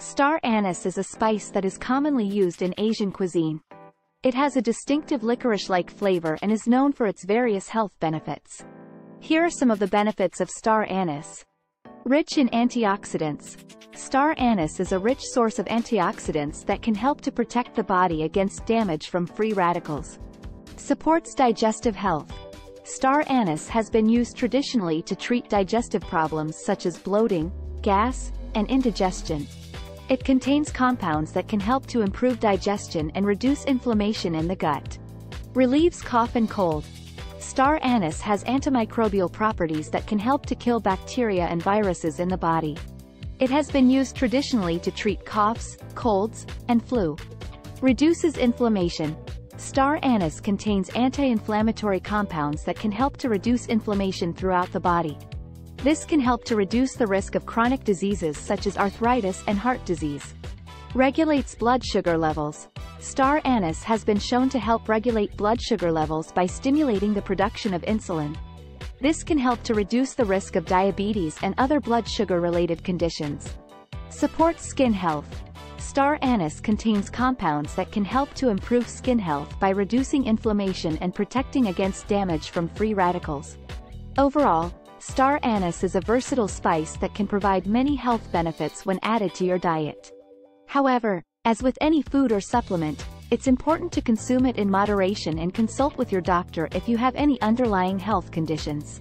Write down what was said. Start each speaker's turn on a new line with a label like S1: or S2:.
S1: Star anise is a spice that is commonly used in Asian cuisine. It has a distinctive licorice-like flavor and is known for its various health benefits. Here are some of the benefits of star anise. Rich in antioxidants. Star anise is a rich source of antioxidants that can help to protect the body against damage from free radicals. Supports digestive health. Star anise has been used traditionally to treat digestive problems such as bloating, gas, and indigestion. It contains compounds that can help to improve digestion and reduce inflammation in the gut. Relieves cough and cold. Star anise has antimicrobial properties that can help to kill bacteria and viruses in the body. It has been used traditionally to treat coughs, colds, and flu. Reduces inflammation. Star anise contains anti-inflammatory compounds that can help to reduce inflammation throughout the body. This can help to reduce the risk of chronic diseases such as arthritis and heart disease. Regulates blood sugar levels. Star anise has been shown to help regulate blood sugar levels by stimulating the production of insulin. This can help to reduce the risk of diabetes and other blood sugar-related conditions. Supports skin health. Star anise contains compounds that can help to improve skin health by reducing inflammation and protecting against damage from free radicals. Overall, Star anise is a versatile spice that can provide many health benefits when added to your diet. However, as with any food or supplement, it's important to consume it in moderation and consult with your doctor if you have any underlying health conditions.